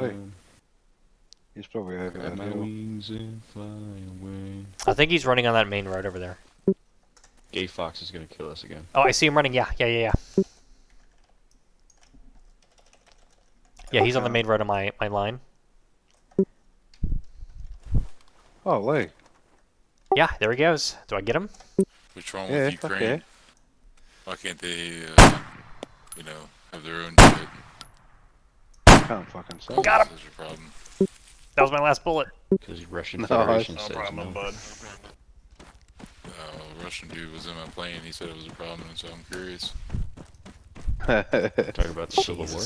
Hey. He's probably over Grab there my wings and fly away. I think he's running on that main road over there. Gay Fox is gonna kill us again. Oh, I see him running. Yeah, yeah, yeah, yeah. Yeah, he's on the main road of my, my line. Oh, Lee. Yeah, there he goes. Do I get him? What's wrong Yeah, with Ukraine? yeah. Why can't they, uh, you know, have their own shit? Can't fucking say. Got him. That's your problem. That was my last bullet. Because Russian Nice. Federation No says problem, no. bud. Uh, a Russian dude was in my plane. He said it was a problem, and so I'm curious. Talk about the Civil War.